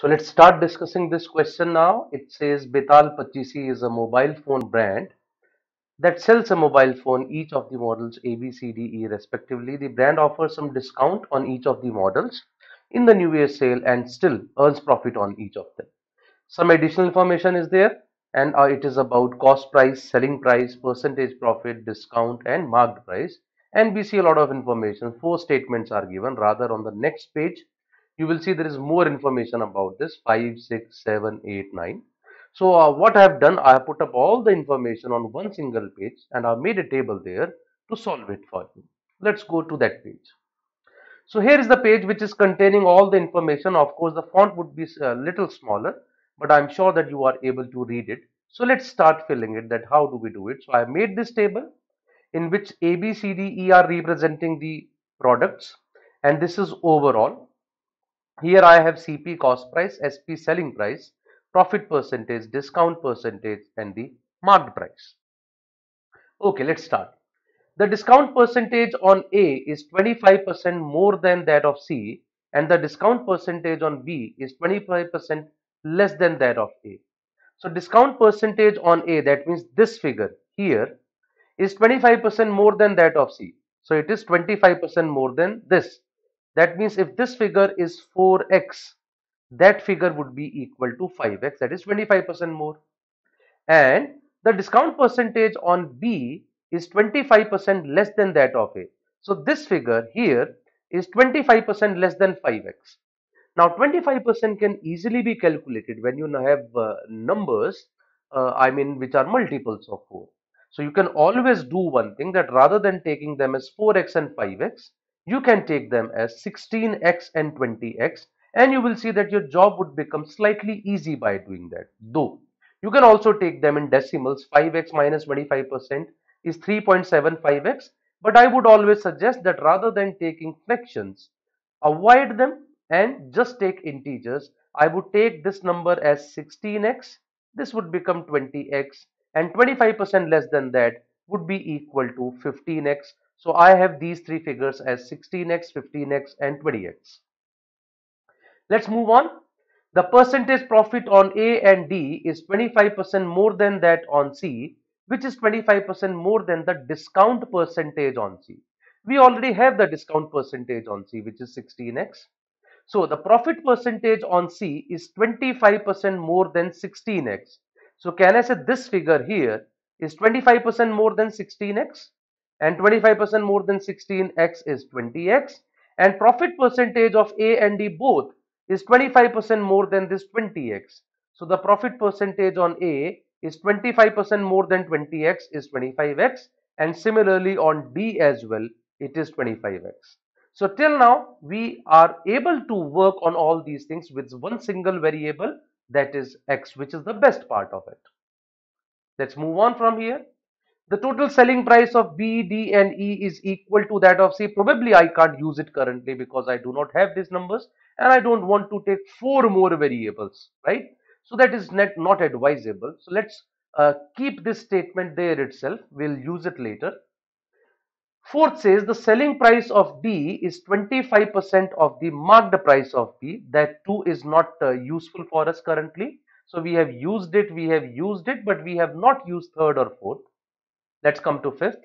So let's start discussing this question now. It says Betal Pachisi is a mobile phone brand that sells a mobile phone, each of the models A, B, C, D, E respectively. The brand offers some discount on each of the models in the new year sale and still earns profit on each of them. Some additional information is there and uh, it is about cost price, selling price, percentage profit, discount and marked price. And we see a lot of information. Four statements are given rather on the next page you will see there is more information about this 5 6 7 8 9 so uh, what i have done i have put up all the information on one single page and i've made a table there to solve it for you. Let's go to that page. So here is the page which is containing all the information. Of course the font would be a little smaller but i'm sure that you are able to read it. So let's start filling it that how do we do it? So i made this table in which a b c d e are representing the products and this is overall here I have CP cost price, SP selling price, profit percentage, discount percentage and the marked price. Okay, let's start. The discount percentage on A is 25% more than that of C and the discount percentage on B is 25% less than that of A. So discount percentage on A that means this figure here is 25% more than that of C. So it is 25% more than this that means if this figure is 4x, that figure would be equal to 5x, that is 25% more. And the discount percentage on B is 25% less than that of A. So this figure here is 25% less than 5x. Now 25% can easily be calculated when you have uh, numbers, uh, I mean which are multiples of 4. So you can always do one thing that rather than taking them as 4x and 5x, you can take them as 16x and 20x and you will see that your job would become slightly easy by doing that. Though you can also take them in decimals 5x minus 25% is 3.75x but I would always suggest that rather than taking fractions avoid them and just take integers. I would take this number as 16x this would become 20x and 25% less than that would be equal to 15x so I have these three figures as 16x, 15x and 20x. Let's move on. The percentage profit on A and D is 25% more than that on C which is 25% more than the discount percentage on C. We already have the discount percentage on C which is 16x. So the profit percentage on C is 25% more than 16x. So can I say this figure here is 25% more than 16x? And 25% more than 16x is 20x and profit percentage of A and D both is 25% more than this 20x. So the profit percentage on A is 25% more than 20x is 25x and similarly on D as well it is 25x. So till now we are able to work on all these things with one single variable that is x which is the best part of it. Let's move on from here the total selling price of B, D and E is equal to that of C. Probably I can't use it currently because I do not have these numbers and I don't want to take four more variables, right? So that is not, not advisable. So let's uh, keep this statement there itself. We'll use it later. Fourth says the selling price of D is 25% of the marked price of B. That too is not uh, useful for us currently. So we have used it, we have used it, but we have not used third or fourth. Let's come to fifth.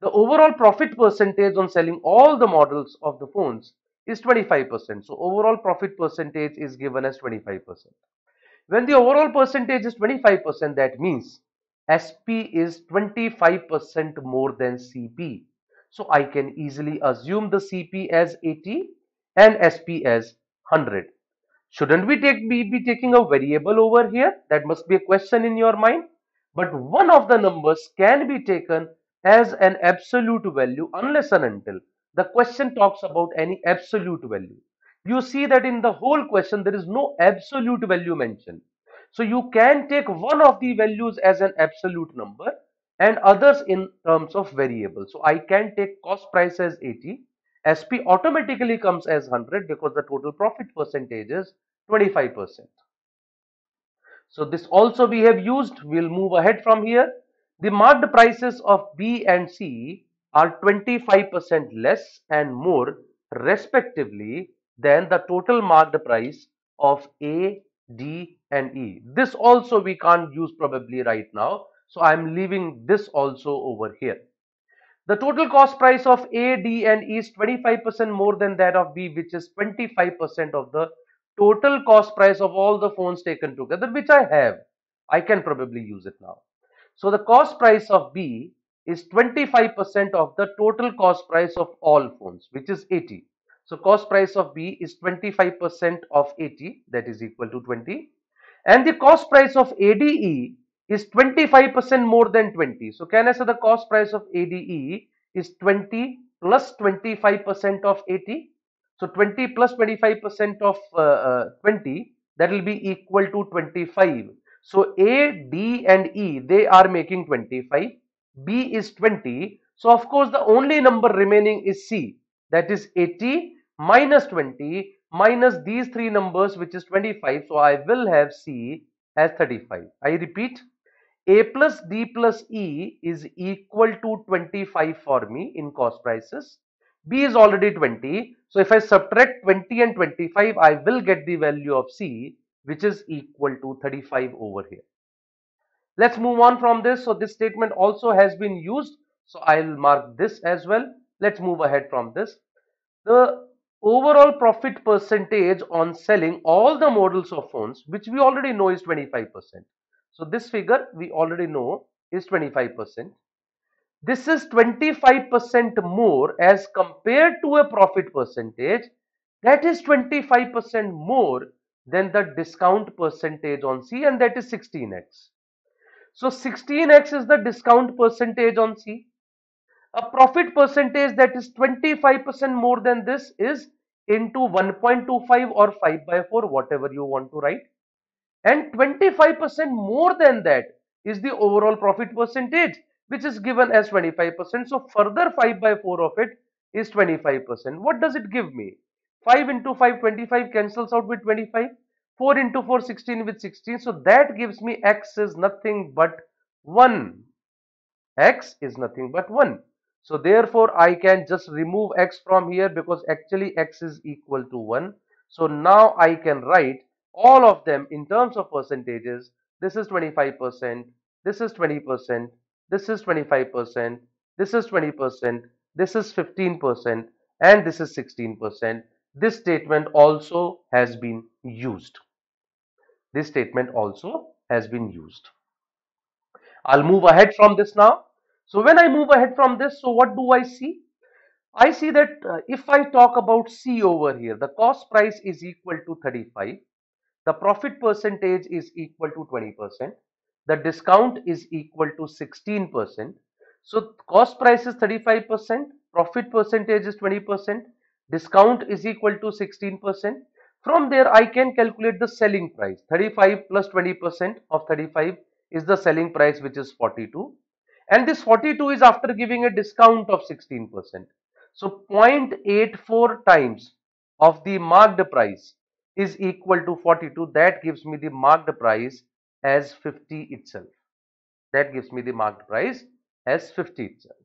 The overall profit percentage on selling all the models of the phones is 25%. So overall profit percentage is given as 25%. When the overall percentage is 25%, that means SP is 25% more than CP. So I can easily assume the CP as 80 and SP as 100. Shouldn't we take, be, be taking a variable over here? That must be a question in your mind but one of the numbers can be taken as an absolute value unless and until the question talks about any absolute value. You see that in the whole question there is no absolute value mentioned. So you can take one of the values as an absolute number and others in terms of variable. So I can take cost price as 80. SP automatically comes as 100 because the total profit percentage is 25%. So this also we have used. We'll move ahead from here. The marked prices of B and C are 25% less and more respectively than the total marked price of A, D and E. This also we can't use probably right now. So I'm leaving this also over here. The total cost price of A, D and E is 25% more than that of B which is 25% of the total cost price of all the phones taken together which I have. I can probably use it now. So the cost price of B is 25% of the total cost price of all phones which is 80. So cost price of B is 25% of 80 that is equal to 20 and the cost price of ADE is 25% more than 20. So can I say the cost price of ADE is 20 plus 25% of 80. So 20 plus 25% of uh, uh, 20 that will be equal to 25. So A, D and E they are making 25. B is 20. So of course the only number remaining is C that is 80 minus 20 minus these three numbers which is 25. So I will have C as 35. I repeat A plus D plus E is equal to 25 for me in cost prices. B is already 20. So if I subtract 20 and 25 I will get the value of C which is equal to 35 over here. Let's move on from this. So this statement also has been used. So I'll mark this as well. Let's move ahead from this. The overall profit percentage on selling all the models of phones which we already know is 25%. So this figure we already know is 25%. This is 25% more as compared to a profit percentage that is 25% more than the discount percentage on C and that is 16x. So 16x is the discount percentage on C. A profit percentage that is 25% more than this is into 1.25 or 5 by 4 whatever you want to write and 25% more than that is the overall profit percentage which is given as 25%. So further 5 by 4 of it is 25%. What does it give me? 5 into 5 25 cancels out with 25. 4 into 4 16 with 16. So that gives me x is nothing but 1. x is nothing but 1. So therefore I can just remove x from here because actually x is equal to 1. So now I can write all of them in terms of percentages. This is 25%, this is 20%, this is 25%, this is 20%, this is 15% and this is 16%. This statement also has been used. This statement also has been used. I'll move ahead from this now. So when I move ahead from this, so what do I see? I see that uh, if I talk about C over here, the cost price is equal to 35. The profit percentage is equal to 20%. The discount is equal to 16%. So cost price is 35%, profit percentage is 20%, discount is equal to 16%. From there, I can calculate the selling price. 35 plus 20% of 35 is the selling price which is 42 and this 42 is after giving a discount of 16%. So 0.84 times of the marked price is equal to 42 that gives me the marked price as 50 itself. That gives me the marked price as 50 itself.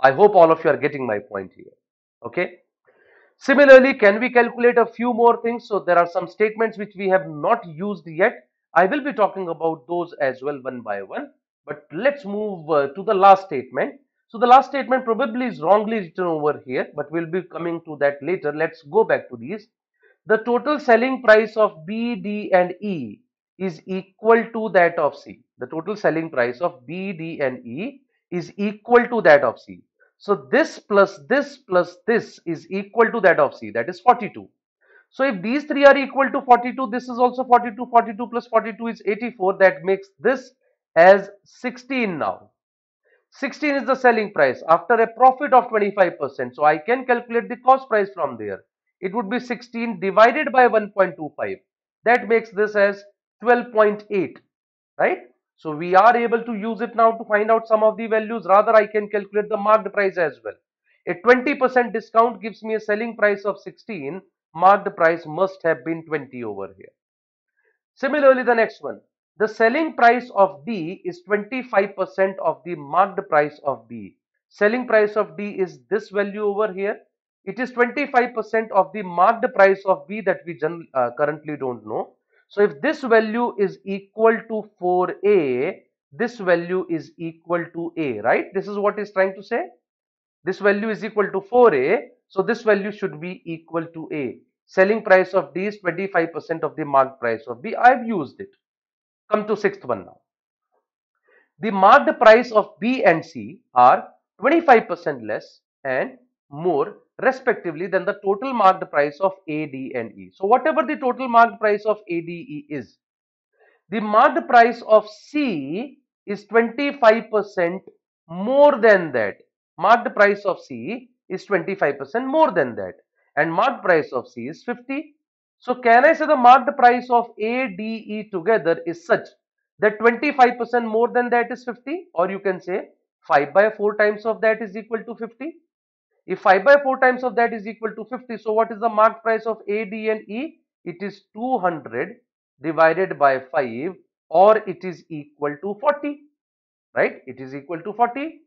I hope all of you are getting my point here. Okay. Similarly, can we calculate a few more things? So there are some statements which we have not used yet. I will be talking about those as well one by one. But let's move uh, to the last statement. So the last statement probably is wrongly written over here, but we'll be coming to that later. Let's go back to these. The total selling price of B, D and E is equal to that of C. The total selling price of B, D and E is equal to that of C. So this plus this plus this is equal to that of C that is 42. So if these three are equal to 42 this is also 42 42 plus 42 is 84 that makes this as 16 now. 16 is the selling price after a profit of 25%. So I can calculate the cost price from there. It would be 16 divided by 1.25. That makes this as 12.8, right? So we are able to use it now to find out some of the values. Rather, I can calculate the marked price as well. A 20% discount gives me a selling price of 16. Marked price must have been 20 over here. Similarly, the next one. The selling price of D is 25% of the marked price of B. Selling price of D is this value over here. it is 25% of the marked price of B that we uh, currently don't know. So if this value is equal to 4A, this value is equal to A, right? This is what is trying to say. This value is equal to 4A, so this value should be equal to A. Selling price of D is 25% of the marked price of B. I've used it. Come to sixth one now. The marked price of B and C are 25% less and more respectively than the total marked price of A, D and E. So whatever the total marked price of A, D, E is, the marked price of C is 25% more than that. Marked price of C is 25% more than that and marked price of C is 50. So can I say the marked price of A, D, E together is such that 25% more than that is 50 or you can say 5 by 4 times of that is equal to 50. If 5 by 4 times of that is equal to 50, so what is the marked price of A, D and E? It is 200 divided by 5 or it is equal to 40, right? It is equal to 40.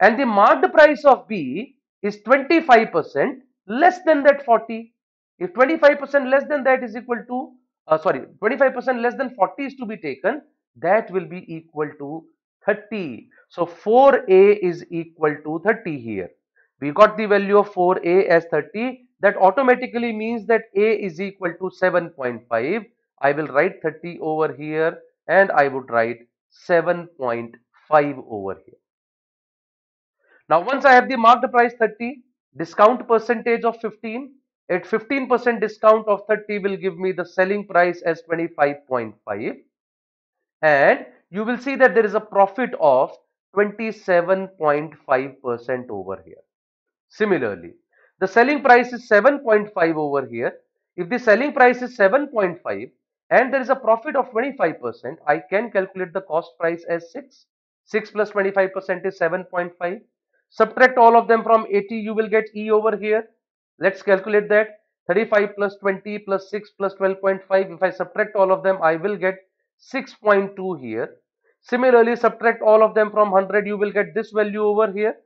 And the marked price of B is 25% less than that 40. If 25% less than that is equal to, uh, sorry, 25% less than 40 is to be taken, that will be equal to 30. So 4A is equal to 30 here we got the value of 4a as 30 that automatically means that a is equal to 7.5 I will write 30 over here and I would write 7.5 over here. Now once I have the marked price 30 discount percentage of 15 at 15% discount of 30 will give me the selling price as 25.5 and you will see that there is a profit of 27.5% over here Similarly, the selling price is 7.5 over here. If the selling price is 7.5 and there is a profit of 25%, I can calculate the cost price as 6. 6 plus 25% is 7.5. Subtract all of them from 80, you will get E over here. Let's calculate that. 35 plus 20 plus 6 plus 12.5. If I subtract all of them, I will get 6.2 here. Similarly, subtract all of them from 100, you will get this value over here.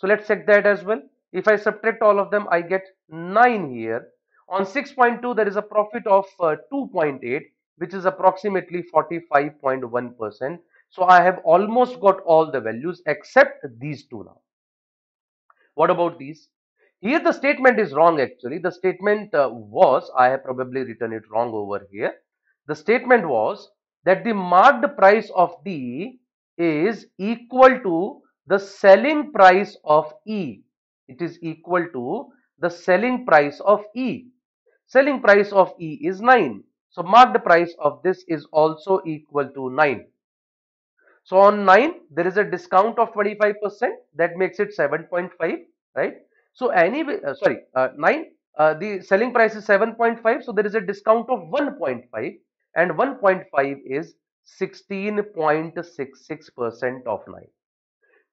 So let's check that as well. If I subtract all of them, I get 9 here. On 6.2, there is a profit of uh, 2.8, which is approximately 45.1%. So I have almost got all the values except these two now. What about these? Here the statement is wrong actually. The statement uh, was, I have probably written it wrong over here. The statement was that the marked price of D is equal to the selling price of E. It is equal to the selling price of E. Selling price of E is 9. So marked price of this is also equal to 9. So on 9 there is a discount of 25% that makes it 7.5 right. So anyway uh, sorry uh, 9 uh, the selling price is 7.5 so there is a discount of 1.5 and 1.5 is 16.66% of 9.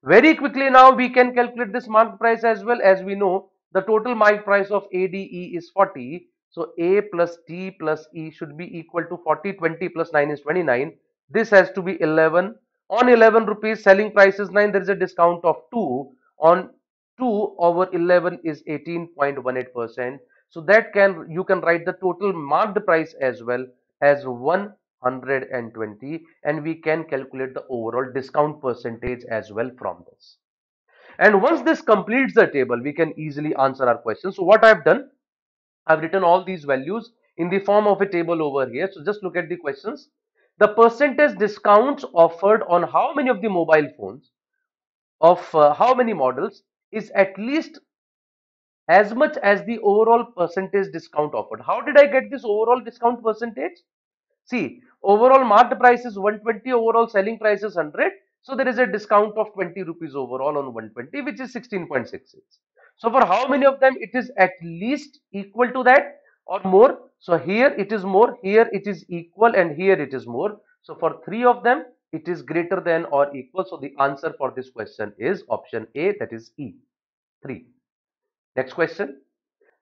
Very quickly now we can calculate this mark price as well as we know the total mark price of ADE is 40. So A plus T plus E should be equal to 40, 20 plus 9 is 29. This has to be 11. On 11 rupees selling price is 9 there is a discount of 2. On 2 over 11 is 18.18%. So that can you can write the total marked price as well as 1 120 and we can calculate the overall discount percentage as well from this. And once this completes the table, we can easily answer our question. So what I've done, I've written all these values in the form of a table over here. So just look at the questions. The percentage discounts offered on how many of the mobile phones of uh, how many models is at least as much as the overall percentage discount offered. How did I get this overall discount percentage? See, overall marked price is 120, overall selling price is 100. So there is a discount of 20 rupees overall on 120, which is 16.66. So for how many of them it is at least equal to that or more? So here it is more, here it is equal and here it is more. So for three of them, it is greater than or equal. So the answer for this question is option A that is E. 3. Next question.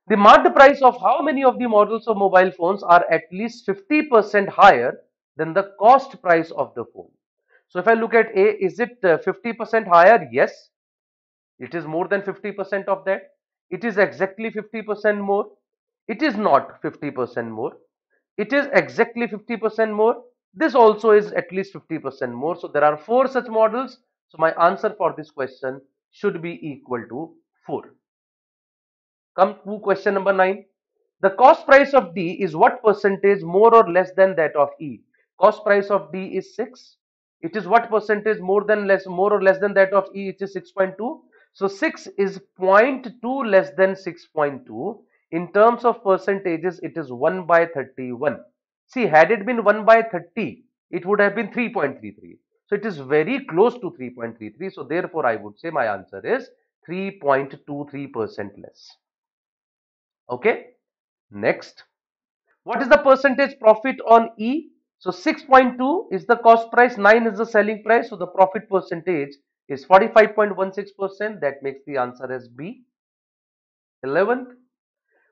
The marked price of how many of the models of mobile phones are at least 50% higher than the cost price of the phone. So if I look at A, is it 50% uh, higher? Yes, it is more than 50% of that. it is exactly 50% more. It is not 50% more. It is exactly 50% more. This also is at least 50% more. So there are four such models. So my answer for this question should be equal to 4. Come to question number 9. The cost price of D is what percentage more or less than that of E? Cost price of D is 6. It is what percentage more than less more or less than that of E? It is 6.2. So 6 is 0.2 less than 6.2. In terms of percentages, it is 1 by 31. See, had it been 1 by 30, it would have been 3.33. So it is very close to 3.33. So therefore, I would say my answer is 3.23% less. Okay. Next. What is the percentage profit on E? So 6.2 is the cost price, 9 is the selling price. So the profit percentage is 45.16%. That makes the answer as B. 11th.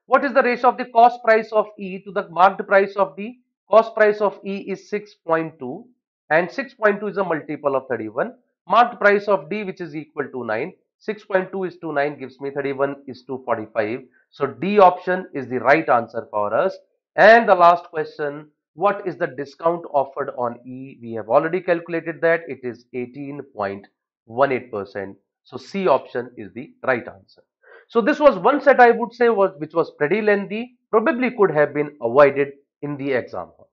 What is the ratio of the cost price of E to the marked price of D? Cost price of E is 6.2 and 6.2 is a multiple of 31. Marked price of D which is equal to 9. 6.2 is to 9 gives me 31 is to 45. So D option is the right answer for us. And the last question, what is the discount offered on E? We have already calculated that it is 18.18%. So C option is the right answer. So this was one set I would say was which was pretty lengthy, probably could have been avoided in the exam hall.